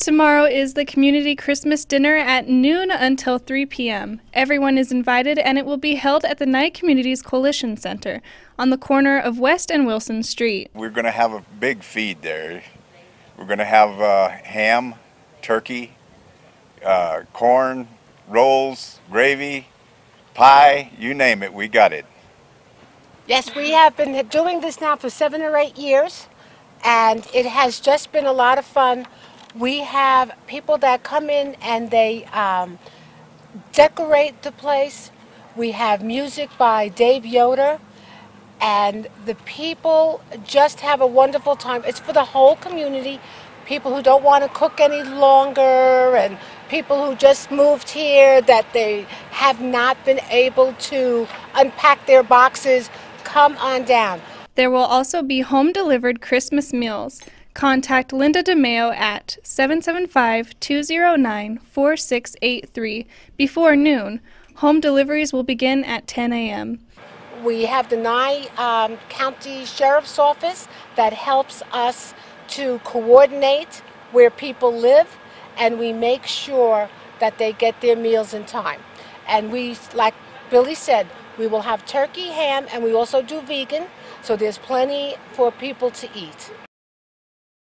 Tomorrow is the community Christmas dinner at noon until 3 p.m. Everyone is invited and it will be held at the Nye Communities Coalition Center on the corner of West and Wilson Street. We're going to have a big feed there. We're going to have uh, ham, turkey, uh, corn, rolls, gravy, pie, you name it, we got it. Yes, we have been doing this now for seven or eight years, and it has just been a lot of fun. We have people that come in and they um, decorate the place. We have music by Dave Yoder, and the people just have a wonderful time. It's for the whole community. People who don't want to cook any longer, and people who just moved here that they have not been able to unpack their boxes. Come on down. There will also be home delivered Christmas meals. Contact Linda DeMeo at 775 209 4683 before noon. Home deliveries will begin at 10 a.m. We have the Nye um, County Sheriff's Office that helps us to coordinate where people live and we make sure that they get their meals in time. And we, like Billy said, we will have turkey, ham, and we also do vegan, so there's plenty for people to eat.